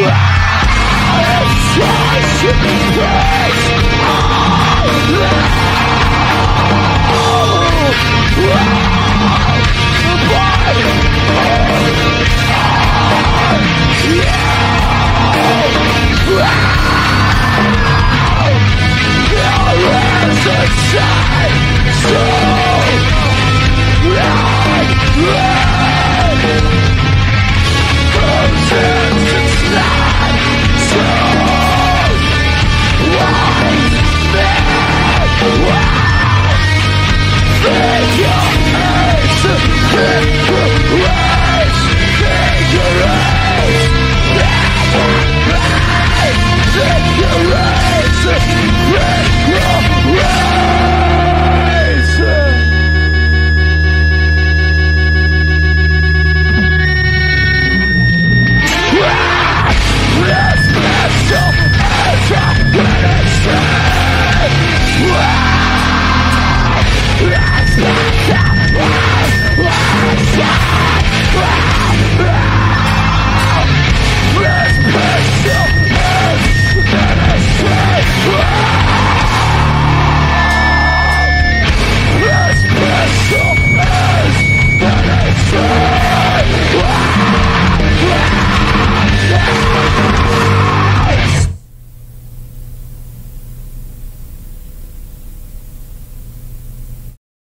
Oh! Yeah.